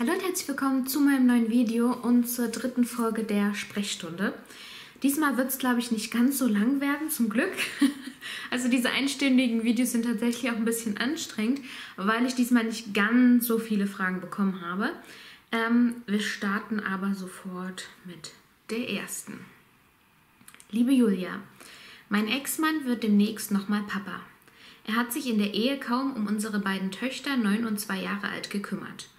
Hallo und herzlich willkommen zu meinem neuen Video und zur dritten Folge der Sprechstunde. Diesmal wird es, glaube ich, nicht ganz so lang werden, zum Glück. Also diese einstündigen Videos sind tatsächlich auch ein bisschen anstrengend, weil ich diesmal nicht ganz so viele Fragen bekommen habe. Ähm, wir starten aber sofort mit der ersten. Liebe Julia, mein Ex-Mann wird demnächst nochmal Papa. Er hat sich in der Ehe kaum um unsere beiden Töchter, neun und zwei Jahre alt, gekümmert.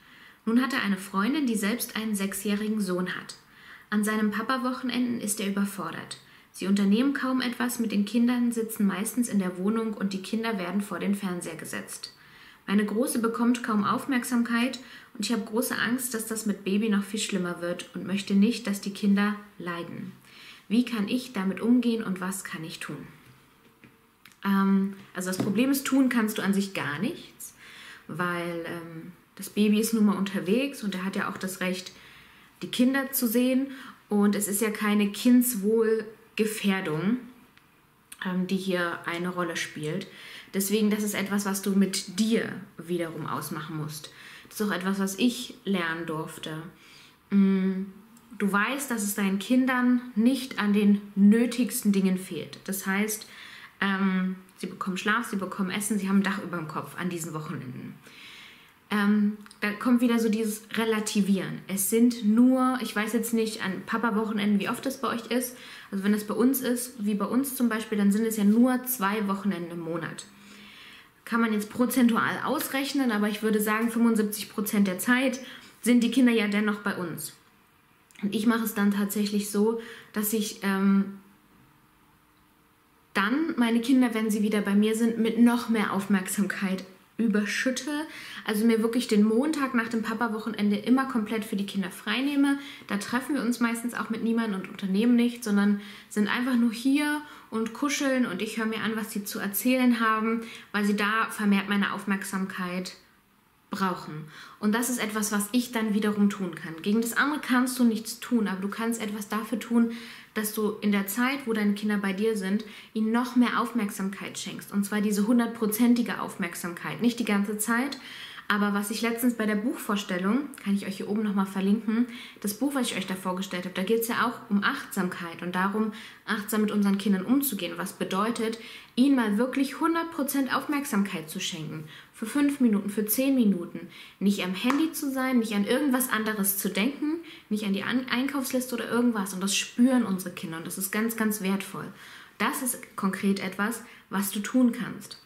Nun hat er eine Freundin, die selbst einen sechsjährigen Sohn hat. An seinen Papa-Wochenenden ist er überfordert. Sie unternehmen kaum etwas mit den Kindern, sitzen meistens in der Wohnung und die Kinder werden vor den Fernseher gesetzt. Meine Große bekommt kaum Aufmerksamkeit und ich habe große Angst, dass das mit Baby noch viel schlimmer wird und möchte nicht, dass die Kinder leiden. Wie kann ich damit umgehen und was kann ich tun? Ähm, also das Problem ist, tun kannst du an sich gar nichts, weil ähm, das Baby ist nun mal unterwegs und er hat ja auch das Recht, die Kinder zu sehen. Und es ist ja keine Kindswohlgefährdung, ähm, die hier eine Rolle spielt. Deswegen, das ist etwas, was du mit dir wiederum ausmachen musst. Das ist auch etwas, was ich lernen durfte. Mm, du weißt, dass es deinen Kindern nicht an den nötigsten Dingen fehlt. Das heißt, ähm, sie bekommen Schlaf, sie bekommen Essen, sie haben ein Dach über dem Kopf an diesen Wochenenden ähm, da kommt wieder so dieses Relativieren. Es sind nur, ich weiß jetzt nicht an Papa-Wochenenden, wie oft das bei euch ist. Also wenn es bei uns ist, wie bei uns zum Beispiel, dann sind es ja nur zwei Wochenende im Monat. Kann man jetzt prozentual ausrechnen, aber ich würde sagen, 75 Prozent der Zeit sind die Kinder ja dennoch bei uns. Und ich mache es dann tatsächlich so, dass ich ähm, dann meine Kinder, wenn sie wieder bei mir sind, mit noch mehr Aufmerksamkeit überschütte. Also mir wirklich den Montag nach dem Papa-Wochenende immer komplett für die Kinder freinehme. Da treffen wir uns meistens auch mit niemandem und unternehmen nicht, sondern sind einfach nur hier und kuscheln und ich höre mir an, was sie zu erzählen haben, weil sie da vermehrt meine Aufmerksamkeit brauchen. Und das ist etwas, was ich dann wiederum tun kann. Gegen das andere kannst du nichts tun, aber du kannst etwas dafür tun, dass du in der Zeit, wo deine Kinder bei dir sind, ihnen noch mehr Aufmerksamkeit schenkst. Und zwar diese hundertprozentige Aufmerksamkeit. Nicht die ganze Zeit, aber was ich letztens bei der Buchvorstellung, kann ich euch hier oben nochmal verlinken, das Buch, was ich euch da vorgestellt habe, da geht es ja auch um Achtsamkeit und darum, achtsam mit unseren Kindern umzugehen. Was bedeutet, ihnen mal wirklich 100% Aufmerksamkeit zu schenken. Für fünf Minuten, für zehn Minuten. Nicht am Handy zu sein, nicht an irgendwas anderes zu denken, nicht an die Einkaufsliste oder irgendwas. Und das spüren unsere Kinder und das ist ganz, ganz wertvoll. Das ist konkret etwas, was du tun kannst.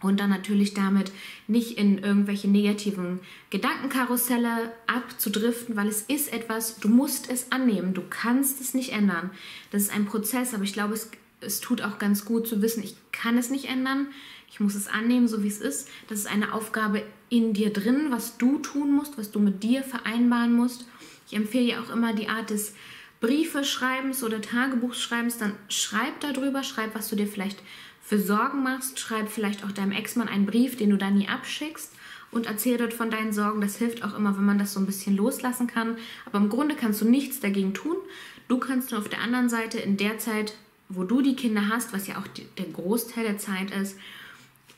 Und dann natürlich damit nicht in irgendwelche negativen Gedankenkarusselle abzudriften, weil es ist etwas, du musst es annehmen, du kannst es nicht ändern. Das ist ein Prozess, aber ich glaube, es, es tut auch ganz gut zu wissen, ich kann es nicht ändern, ich muss es annehmen, so wie es ist. Das ist eine Aufgabe in dir drin, was du tun musst, was du mit dir vereinbaren musst. Ich empfehle ja auch immer die Art des Briefeschreibens oder Tagebuchschreibens, dann schreib darüber, schreib, was du dir vielleicht für Sorgen machst, schreib vielleicht auch deinem Ex-Mann einen Brief, den du dann nie abschickst und erzähl dort von deinen Sorgen. Das hilft auch immer, wenn man das so ein bisschen loslassen kann. Aber im Grunde kannst du nichts dagegen tun. Du kannst nur auf der anderen Seite in der Zeit, wo du die Kinder hast, was ja auch die, der Großteil der Zeit ist,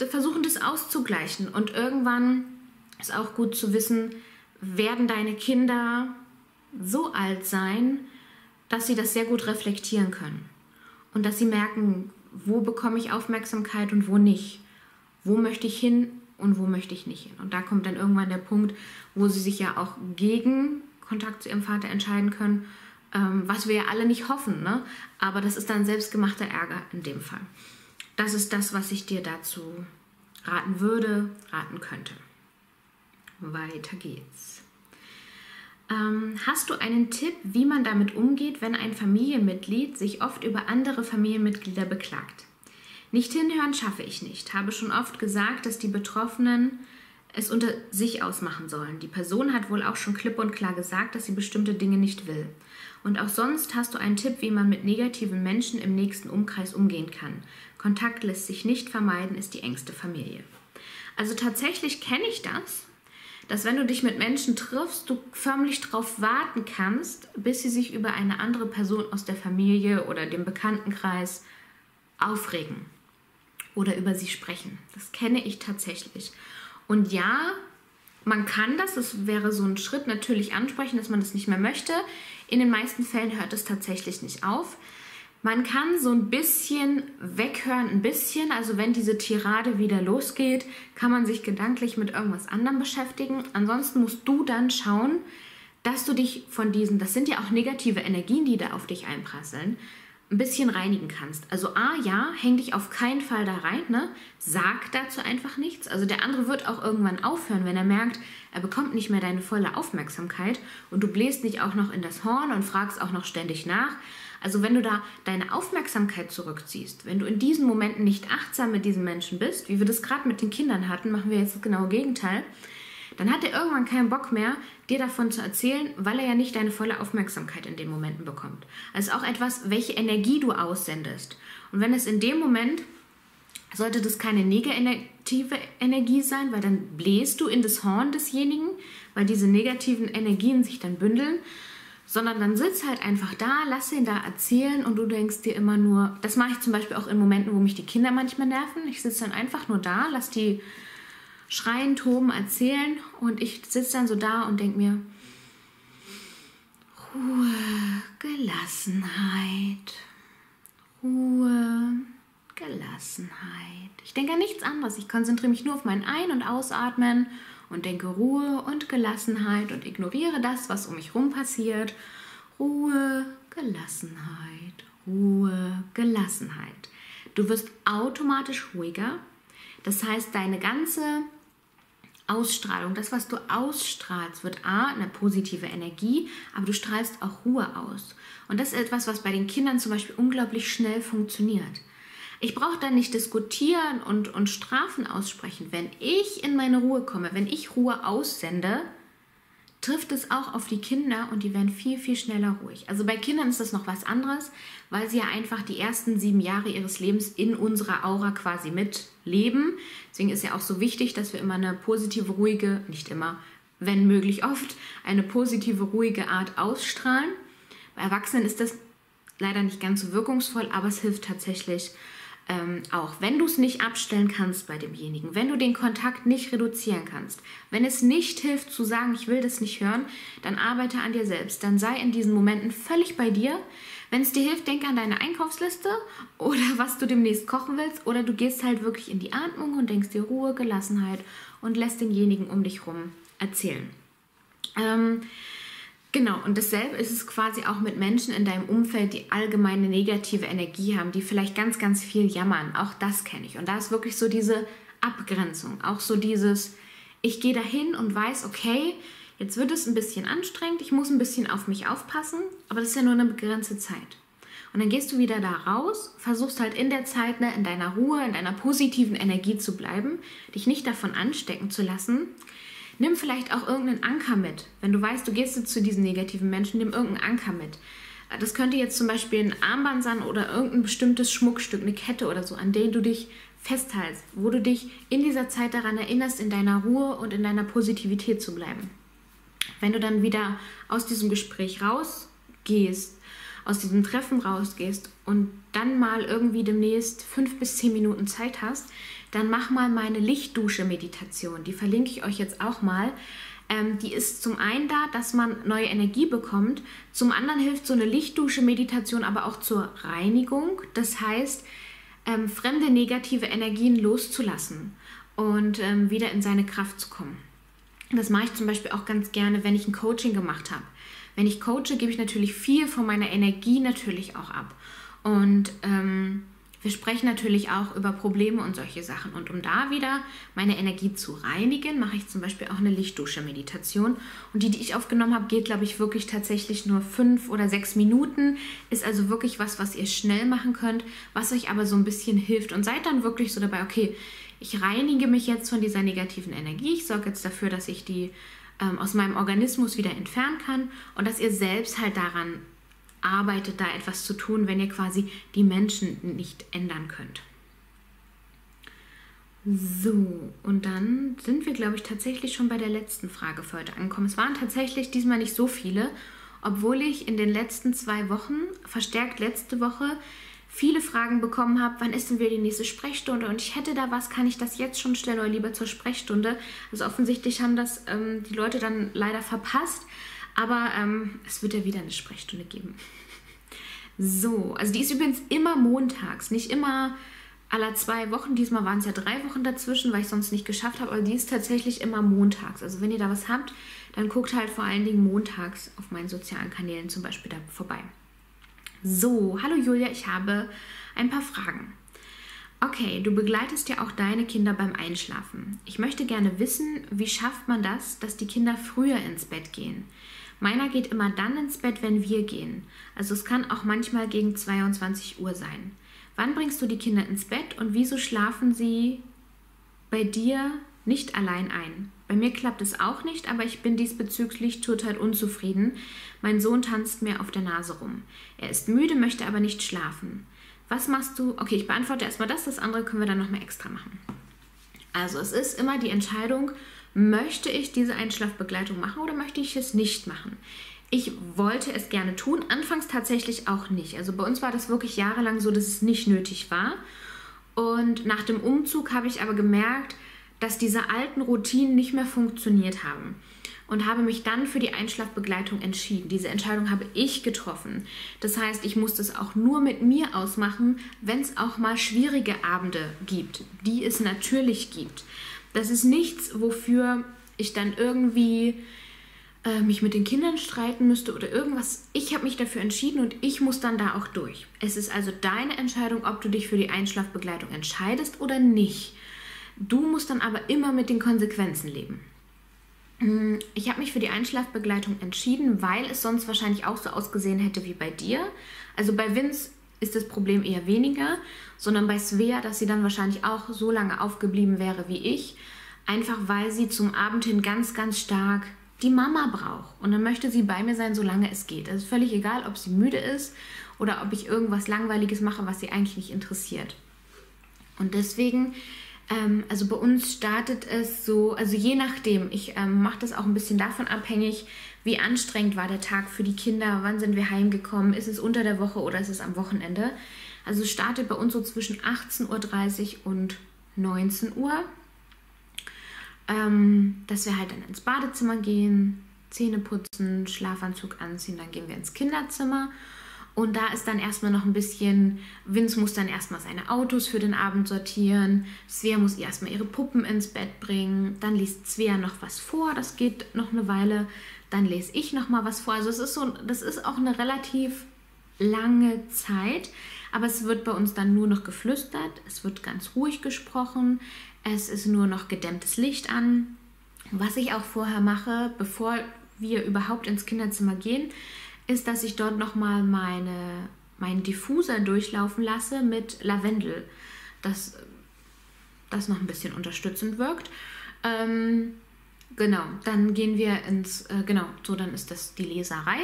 versuchen, das auszugleichen. Und irgendwann ist auch gut zu wissen, werden deine Kinder so alt sein, dass sie das sehr gut reflektieren können. Und dass sie merken, wo bekomme ich Aufmerksamkeit und wo nicht. Wo möchte ich hin und wo möchte ich nicht hin. Und da kommt dann irgendwann der Punkt, wo sie sich ja auch gegen Kontakt zu ihrem Vater entscheiden können, ähm, was wir ja alle nicht hoffen. Ne? Aber das ist dann selbstgemachter Ärger in dem Fall. Das ist das, was ich dir dazu raten würde, raten könnte. Weiter geht's. Ähm, hast du einen Tipp, wie man damit umgeht, wenn ein Familienmitglied sich oft über andere Familienmitglieder beklagt? Nicht hinhören schaffe ich nicht. Habe schon oft gesagt, dass die Betroffenen es unter sich ausmachen sollen. Die Person hat wohl auch schon klipp und klar gesagt, dass sie bestimmte Dinge nicht will. Und auch sonst hast du einen Tipp, wie man mit negativen Menschen im nächsten Umkreis umgehen kann. Kontakt lässt sich nicht vermeiden, ist die engste Familie. Also tatsächlich kenne ich das dass wenn du dich mit Menschen triffst, du förmlich darauf warten kannst, bis sie sich über eine andere Person aus der Familie oder dem Bekanntenkreis aufregen oder über sie sprechen. Das kenne ich tatsächlich. Und ja, man kann das, es wäre so ein Schritt natürlich ansprechen, dass man das nicht mehr möchte. In den meisten Fällen hört es tatsächlich nicht auf. Man kann so ein bisschen weghören, ein bisschen. Also wenn diese Tirade wieder losgeht, kann man sich gedanklich mit irgendwas anderem beschäftigen. Ansonsten musst du dann schauen, dass du dich von diesen, das sind ja auch negative Energien, die da auf dich einprasseln, ein bisschen reinigen kannst. Also A, ja, häng dich auf keinen Fall da rein, ne? Sag dazu einfach nichts. Also der andere wird auch irgendwann aufhören, wenn er merkt, er bekommt nicht mehr deine volle Aufmerksamkeit und du bläst nicht auch noch in das Horn und fragst auch noch ständig nach. Also wenn du da deine Aufmerksamkeit zurückziehst, wenn du in diesen Momenten nicht achtsam mit diesen Menschen bist, wie wir das gerade mit den Kindern hatten, machen wir jetzt das genaue Gegenteil, dann hat er irgendwann keinen Bock mehr, dir davon zu erzählen, weil er ja nicht deine volle Aufmerksamkeit in den Momenten bekommt. Also auch etwas, welche Energie du aussendest. Und wenn es in dem Moment, sollte das keine negative Energie sein, weil dann bläst du in das Horn desjenigen, weil diese negativen Energien sich dann bündeln, sondern dann sitz halt einfach da, lass ihn da erzählen und du denkst dir immer nur, das mache ich zum Beispiel auch in Momenten, wo mich die Kinder manchmal nerven. Ich sitze dann einfach nur da, lass die schreien, toben, erzählen und ich sitze dann so da und denke mir, Ruhe, Gelassenheit, Ruhe, Gelassenheit. Ich denke an nichts anderes. Ich konzentriere mich nur auf mein Ein- und Ausatmen und denke Ruhe und Gelassenheit und ignoriere das, was um mich herum passiert. Ruhe, Gelassenheit, Ruhe, Gelassenheit. Du wirst automatisch ruhiger. Das heißt, deine ganze Ausstrahlung, das, was du ausstrahlst, wird A, eine positive Energie, aber du strahlst auch Ruhe aus. Und das ist etwas, was bei den Kindern zum Beispiel unglaublich schnell funktioniert. Ich brauche da nicht diskutieren und, und Strafen aussprechen. Wenn ich in meine Ruhe komme, wenn ich Ruhe aussende, trifft es auch auf die Kinder und die werden viel, viel schneller ruhig. Also bei Kindern ist das noch was anderes, weil sie ja einfach die ersten sieben Jahre ihres Lebens in unserer Aura quasi mitleben. Deswegen ist ja auch so wichtig, dass wir immer eine positive, ruhige, nicht immer, wenn möglich oft, eine positive, ruhige Art ausstrahlen. Bei Erwachsenen ist das leider nicht ganz so wirkungsvoll, aber es hilft tatsächlich, ähm, auch wenn du es nicht abstellen kannst bei demjenigen, wenn du den Kontakt nicht reduzieren kannst, wenn es nicht hilft zu sagen, ich will das nicht hören, dann arbeite an dir selbst. Dann sei in diesen Momenten völlig bei dir. Wenn es dir hilft, denke an deine Einkaufsliste oder was du demnächst kochen willst oder du gehst halt wirklich in die Atmung und denkst dir Ruhe, Gelassenheit und lässt denjenigen um dich rum erzählen. Ähm, Genau, und dasselbe ist es quasi auch mit Menschen in deinem Umfeld, die allgemeine negative Energie haben, die vielleicht ganz, ganz viel jammern. Auch das kenne ich. Und da ist wirklich so diese Abgrenzung, auch so dieses, ich gehe dahin und weiß, okay, jetzt wird es ein bisschen anstrengend, ich muss ein bisschen auf mich aufpassen, aber das ist ja nur eine begrenzte Zeit. Und dann gehst du wieder da raus, versuchst halt in der Zeit ne, in deiner Ruhe, in deiner positiven Energie zu bleiben, dich nicht davon anstecken zu lassen Nimm vielleicht auch irgendeinen Anker mit. Wenn du weißt, du gehst jetzt zu diesen negativen Menschen, nimm irgendeinen Anker mit. Das könnte jetzt zum Beispiel ein Armband sein oder irgendein bestimmtes Schmuckstück, eine Kette oder so, an dem du dich festhältst, wo du dich in dieser Zeit daran erinnerst, in deiner Ruhe und in deiner Positivität zu bleiben. Wenn du dann wieder aus diesem Gespräch rausgehst, aus diesem Treffen rausgehst und dann mal irgendwie demnächst fünf bis zehn Minuten Zeit hast, dann mach mal meine Lichtdusche-Meditation. Die verlinke ich euch jetzt auch mal. Ähm, die ist zum einen da, dass man neue Energie bekommt. Zum anderen hilft so eine Lichtdusche-Meditation aber auch zur Reinigung. Das heißt, ähm, fremde negative Energien loszulassen und ähm, wieder in seine Kraft zu kommen. Das mache ich zum Beispiel auch ganz gerne, wenn ich ein Coaching gemacht habe. Wenn ich coache, gebe ich natürlich viel von meiner Energie natürlich auch ab. Und ähm, wir sprechen natürlich auch über Probleme und solche Sachen. Und um da wieder meine Energie zu reinigen, mache ich zum Beispiel auch eine Lichtdusche-Meditation. Und die, die ich aufgenommen habe, geht, glaube ich, wirklich tatsächlich nur fünf oder sechs Minuten. Ist also wirklich was, was ihr schnell machen könnt, was euch aber so ein bisschen hilft. Und seid dann wirklich so dabei, okay, ich reinige mich jetzt von dieser negativen Energie. Ich sorge jetzt dafür, dass ich die ähm, aus meinem Organismus wieder entfernen kann und dass ihr selbst halt daran arbeitet, da etwas zu tun, wenn ihr quasi die Menschen nicht ändern könnt. So, und dann sind wir, glaube ich, tatsächlich schon bei der letzten Frage für heute angekommen. Es waren tatsächlich diesmal nicht so viele, obwohl ich in den letzten zwei Wochen, verstärkt letzte Woche, viele Fragen bekommen habe, wann ist denn wieder die nächste Sprechstunde und ich hätte da was, kann ich das jetzt schon stellen oder lieber zur Sprechstunde? Also offensichtlich haben das ähm, die Leute dann leider verpasst, aber ähm, es wird ja wieder eine Sprechstunde geben. So, also die ist übrigens immer montags, nicht immer aller zwei Wochen. Diesmal waren es ja drei Wochen dazwischen, weil ich sonst nicht geschafft habe, aber die ist tatsächlich immer montags. Also wenn ihr da was habt, dann guckt halt vor allen Dingen montags auf meinen sozialen Kanälen zum Beispiel da vorbei. So, hallo Julia, ich habe ein paar Fragen. Okay, du begleitest ja auch deine Kinder beim Einschlafen. Ich möchte gerne wissen, wie schafft man das, dass die Kinder früher ins Bett gehen? Meiner geht immer dann ins Bett, wenn wir gehen. Also es kann auch manchmal gegen 22 Uhr sein. Wann bringst du die Kinder ins Bett und wieso schlafen sie bei dir nicht allein ein? Bei mir klappt es auch nicht, aber ich bin diesbezüglich total unzufrieden. Mein Sohn tanzt mir auf der Nase rum. Er ist müde, möchte aber nicht schlafen. Was machst du? Okay, ich beantworte erstmal das, das andere können wir dann nochmal extra machen. Also es ist immer die Entscheidung, möchte ich diese Einschlafbegleitung machen oder möchte ich es nicht machen? Ich wollte es gerne tun, anfangs tatsächlich auch nicht. Also bei uns war das wirklich jahrelang so, dass es nicht nötig war. Und nach dem Umzug habe ich aber gemerkt, dass diese alten Routinen nicht mehr funktioniert haben und habe mich dann für die Einschlafbegleitung entschieden. Diese Entscheidung habe ich getroffen. Das heißt, ich musste es auch nur mit mir ausmachen, wenn es auch mal schwierige Abende gibt, die es natürlich gibt. Das ist nichts, wofür ich dann irgendwie äh, mich mit den Kindern streiten müsste oder irgendwas. Ich habe mich dafür entschieden und ich muss dann da auch durch. Es ist also deine Entscheidung, ob du dich für die Einschlafbegleitung entscheidest oder nicht. Du musst dann aber immer mit den Konsequenzen leben. Mm, ich habe mich für die Einschlafbegleitung entschieden, weil es sonst wahrscheinlich auch so ausgesehen hätte wie bei dir. Also bei Vince ist das Problem eher weniger, sondern bei Svea, dass sie dann wahrscheinlich auch so lange aufgeblieben wäre wie ich, einfach weil sie zum Abend hin ganz, ganz stark die Mama braucht. Und dann möchte sie bei mir sein, solange es geht. Es ist völlig egal, ob sie müde ist oder ob ich irgendwas Langweiliges mache, was sie eigentlich nicht interessiert. Und deswegen ähm, also bei uns startet es so, also je nachdem, ich ähm, mache das auch ein bisschen davon abhängig, wie anstrengend war der Tag für die Kinder, wann sind wir heimgekommen, ist es unter der Woche oder ist es am Wochenende. Also startet bei uns so zwischen 18.30 Uhr und 19 Uhr, ähm, dass wir halt dann ins Badezimmer gehen, Zähne putzen, Schlafanzug anziehen, dann gehen wir ins Kinderzimmer und da ist dann erstmal noch ein bisschen, Vince muss dann erstmal seine Autos für den Abend sortieren, Svea muss erstmal ihre Puppen ins Bett bringen, dann liest Svea noch was vor, das geht noch eine Weile, dann lese ich noch mal was vor. Also es ist so, das ist auch eine relativ lange Zeit, aber es wird bei uns dann nur noch geflüstert, es wird ganz ruhig gesprochen, es ist nur noch gedämmtes Licht an. Was ich auch vorher mache, bevor wir überhaupt ins Kinderzimmer gehen, ist, dass ich dort nochmal meine, meinen Diffuser durchlaufen lasse mit Lavendel, das, das noch ein bisschen unterstützend wirkt. Ähm, genau, dann gehen wir ins, äh, genau, so dann ist das die Leserei.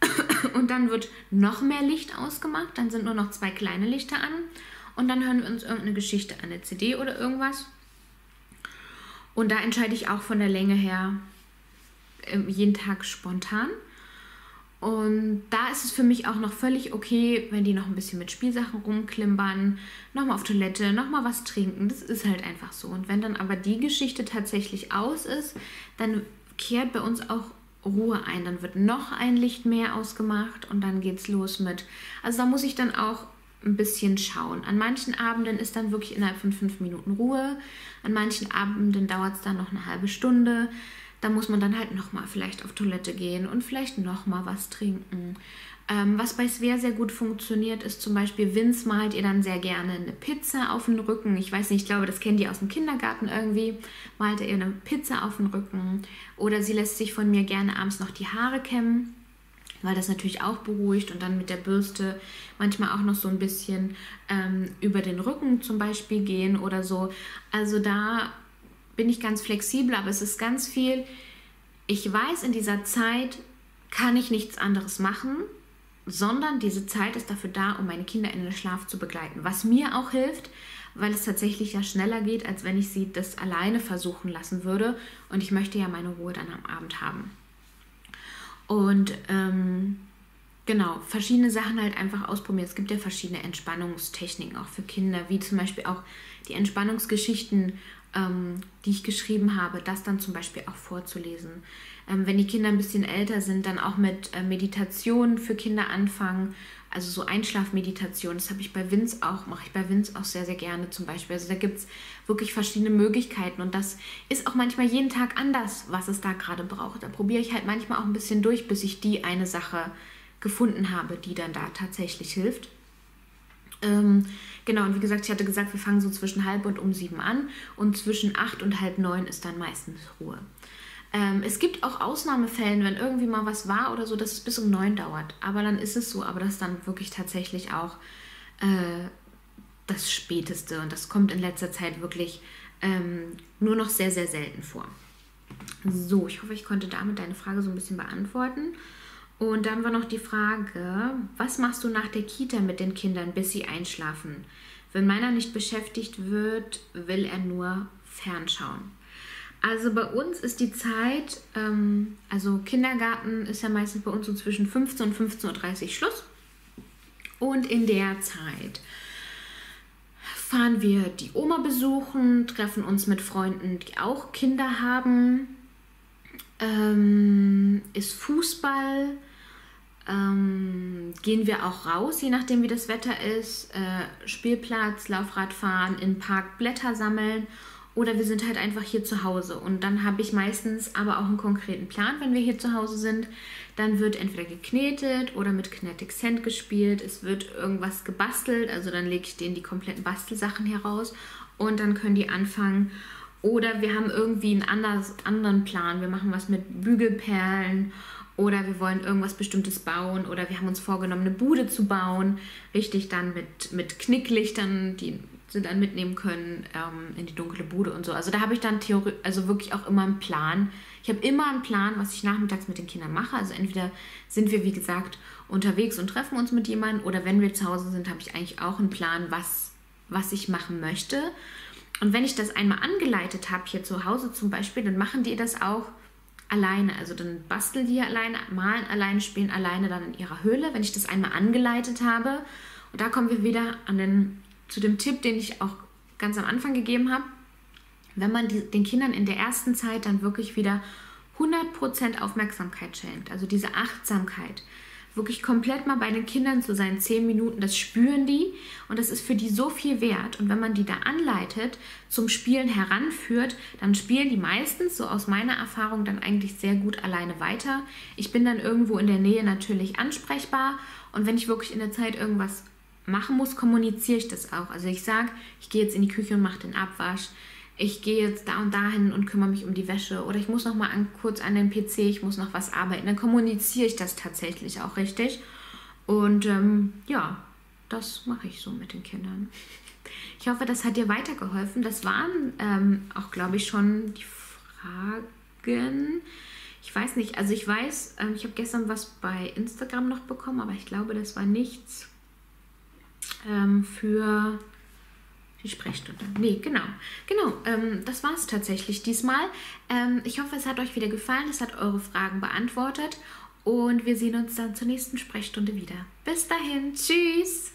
und dann wird noch mehr Licht ausgemacht, dann sind nur noch zwei kleine Lichter an und dann hören wir uns irgendeine Geschichte an, eine CD oder irgendwas. Und da entscheide ich auch von der Länge her äh, jeden Tag spontan. Und da ist es für mich auch noch völlig okay, wenn die noch ein bisschen mit Spielsachen rumklimpern, nochmal auf Toilette, nochmal was trinken. Das ist halt einfach so. Und wenn dann aber die Geschichte tatsächlich aus ist, dann kehrt bei uns auch Ruhe ein. Dann wird noch ein Licht mehr ausgemacht und dann geht's los mit. Also da muss ich dann auch ein bisschen schauen. An manchen Abenden ist dann wirklich innerhalb von fünf Minuten Ruhe. An manchen Abenden dauert es dann noch eine halbe Stunde. Da muss man dann halt nochmal vielleicht auf Toilette gehen und vielleicht nochmal was trinken. Ähm, was bei Svea sehr gut funktioniert, ist zum Beispiel, Vince malt ihr dann sehr gerne eine Pizza auf den Rücken. Ich weiß nicht, ich glaube, das kennt ihr aus dem Kindergarten irgendwie. Malt er ihr eine Pizza auf den Rücken. Oder sie lässt sich von mir gerne abends noch die Haare kämmen, weil das natürlich auch beruhigt und dann mit der Bürste manchmal auch noch so ein bisschen ähm, über den Rücken zum Beispiel gehen oder so. Also da bin ich ganz flexibel, aber es ist ganz viel, ich weiß, in dieser Zeit kann ich nichts anderes machen, sondern diese Zeit ist dafür da, um meine Kinder in den Schlaf zu begleiten. Was mir auch hilft, weil es tatsächlich ja schneller geht, als wenn ich sie das alleine versuchen lassen würde. Und ich möchte ja meine Ruhe dann am Abend haben. Und ähm, genau, verschiedene Sachen halt einfach ausprobieren. Es gibt ja verschiedene Entspannungstechniken auch für Kinder, wie zum Beispiel auch die Entspannungsgeschichten, ähm, die ich geschrieben habe, das dann zum Beispiel auch vorzulesen. Ähm, wenn die Kinder ein bisschen älter sind, dann auch mit äh, Meditation für Kinder anfangen. Also so Einschlafmeditation, das habe ich bei Vince auch, mache ich bei Vince auch sehr, sehr gerne zum Beispiel. Also da gibt es wirklich verschiedene Möglichkeiten und das ist auch manchmal jeden Tag anders, was es da gerade braucht. Da probiere ich halt manchmal auch ein bisschen durch, bis ich die eine Sache gefunden habe, die dann da tatsächlich hilft. Ähm, genau, und wie gesagt, ich hatte gesagt, wir fangen so zwischen halb und um sieben an und zwischen acht und halb neun ist dann meistens Ruhe. Ähm, es gibt auch Ausnahmefällen, wenn irgendwie mal was war oder so, dass es bis um neun dauert. Aber dann ist es so, aber das ist dann wirklich tatsächlich auch äh, das Späteste und das kommt in letzter Zeit wirklich ähm, nur noch sehr, sehr selten vor. So, ich hoffe, ich konnte damit deine Frage so ein bisschen beantworten. Und dann war noch die Frage, was machst du nach der Kita mit den Kindern, bis sie einschlafen? Wenn meiner nicht beschäftigt wird, will er nur fernschauen. Also bei uns ist die Zeit, ähm, also Kindergarten ist ja meistens bei uns so zwischen 15 und 15.30 Uhr Schluss. Und in der Zeit fahren wir die Oma besuchen, treffen uns mit Freunden, die auch Kinder haben ähm, ist Fußball. Ähm, gehen wir auch raus, je nachdem wie das Wetter ist. Äh, Spielplatz, Laufradfahren, in Park Blätter sammeln. Oder wir sind halt einfach hier zu Hause. Und dann habe ich meistens aber auch einen konkreten Plan, wenn wir hier zu Hause sind. Dann wird entweder geknetet oder mit Kinetic Sand gespielt. Es wird irgendwas gebastelt. Also dann lege ich denen die kompletten Bastelsachen heraus. Und dann können die anfangen, oder wir haben irgendwie einen anders, anderen Plan. Wir machen was mit Bügelperlen oder wir wollen irgendwas Bestimmtes bauen oder wir haben uns vorgenommen, eine Bude zu bauen. Richtig dann mit, mit Knicklichtern, die sie dann mitnehmen können ähm, in die dunkle Bude und so. Also da habe ich dann Theorie, also wirklich auch immer einen Plan. Ich habe immer einen Plan, was ich nachmittags mit den Kindern mache. Also entweder sind wir, wie gesagt, unterwegs und treffen uns mit jemandem oder wenn wir zu Hause sind, habe ich eigentlich auch einen Plan, was, was ich machen möchte. Und wenn ich das einmal angeleitet habe, hier zu Hause zum Beispiel, dann machen die das auch alleine. Also dann basteln die alleine, malen alleine, spielen alleine dann in ihrer Höhle, wenn ich das einmal angeleitet habe. Und da kommen wir wieder an den, zu dem Tipp, den ich auch ganz am Anfang gegeben habe. Wenn man die, den Kindern in der ersten Zeit dann wirklich wieder 100% Aufmerksamkeit schenkt, also diese Achtsamkeit, wirklich komplett mal bei den Kindern zu sein, zehn Minuten, das spüren die und das ist für die so viel wert. Und wenn man die da anleitet, zum Spielen heranführt, dann spielen die meistens, so aus meiner Erfahrung, dann eigentlich sehr gut alleine weiter. Ich bin dann irgendwo in der Nähe natürlich ansprechbar und wenn ich wirklich in der Zeit irgendwas machen muss, kommuniziere ich das auch. Also ich sage, ich gehe jetzt in die Küche und mache den Abwasch ich gehe jetzt da und dahin und kümmere mich um die Wäsche oder ich muss noch mal an, kurz an den PC, ich muss noch was arbeiten, dann kommuniziere ich das tatsächlich auch richtig. Und ähm, ja, das mache ich so mit den Kindern. Ich hoffe, das hat dir weitergeholfen. Das waren ähm, auch, glaube ich, schon die Fragen. Ich weiß nicht, also ich weiß, ähm, ich habe gestern was bei Instagram noch bekommen, aber ich glaube, das war nichts ähm, für die Sprechstunde. Nee, genau. Genau, ähm, das war es tatsächlich diesmal. Ähm, ich hoffe, es hat euch wieder gefallen. Es hat eure Fragen beantwortet. Und wir sehen uns dann zur nächsten Sprechstunde wieder. Bis dahin. Tschüss.